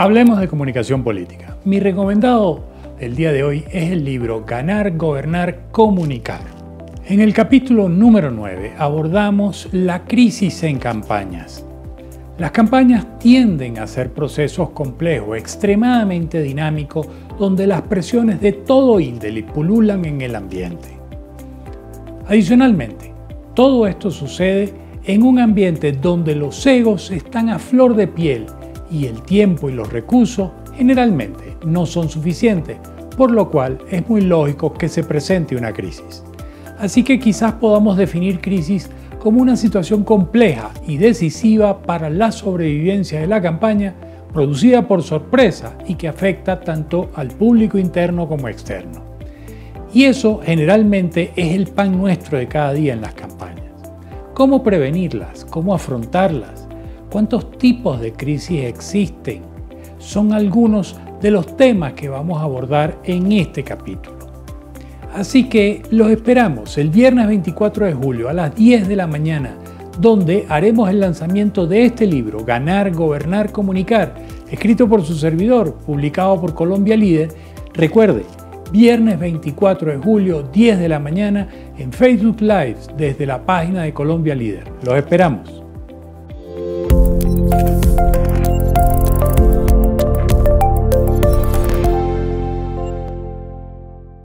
Hablemos de comunicación política. Mi recomendado del día de hoy es el libro Ganar, Gobernar, Comunicar. En el capítulo número 9 abordamos la crisis en campañas. Las campañas tienden a ser procesos complejos, extremadamente dinámicos, donde las presiones de todo índole pululan en el ambiente. Adicionalmente, todo esto sucede en un ambiente donde los egos están a flor de piel y el tiempo y los recursos generalmente no son suficientes, por lo cual es muy lógico que se presente una crisis. Así que quizás podamos definir crisis como una situación compleja y decisiva para la sobrevivencia de la campaña producida por sorpresa y que afecta tanto al público interno como externo. Y eso generalmente es el pan nuestro de cada día en las campañas. ¿Cómo prevenirlas? ¿Cómo afrontarlas? ¿Cuántos tipos de crisis existen? Son algunos de los temas que vamos a abordar en este capítulo. Así que los esperamos el viernes 24 de julio a las 10 de la mañana, donde haremos el lanzamiento de este libro, Ganar, Gobernar, Comunicar, escrito por su servidor, publicado por Colombia Líder. Recuerde, viernes 24 de julio, 10 de la mañana, en Facebook Live desde la página de Colombia Líder. Los esperamos.